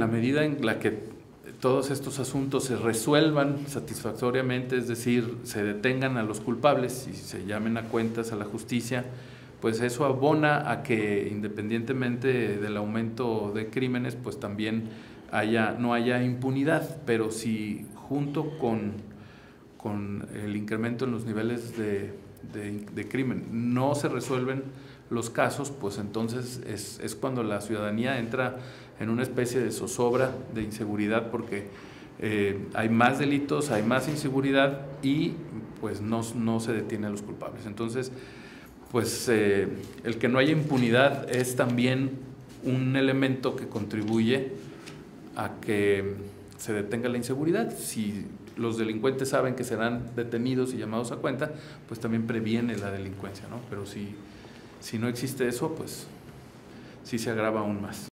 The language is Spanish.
La medida en la que todos estos asuntos se resuelvan satisfactoriamente, es decir, se detengan a los culpables y se llamen a cuentas a la justicia, pues eso abona a que independientemente del aumento de crímenes, pues también haya, no haya impunidad, pero si junto con, con el incremento en los niveles de, de, crimen no se resuelven los casos, pues entonces es, es, cuando la ciudadanía entra en una especie de zozobra de inseguridad porque eh, hay más delitos, hay más inseguridad y pues no, no se detiene a los culpables. Entonces, pues eh, el que no haya impunidad es también un elemento que contribuye a que se detenga la inseguridad. Si los delincuentes saben que serán detenidos y llamados a cuenta, pues también previene la delincuencia, ¿no? Pero si si no existe eso, pues sí se agrava aún más.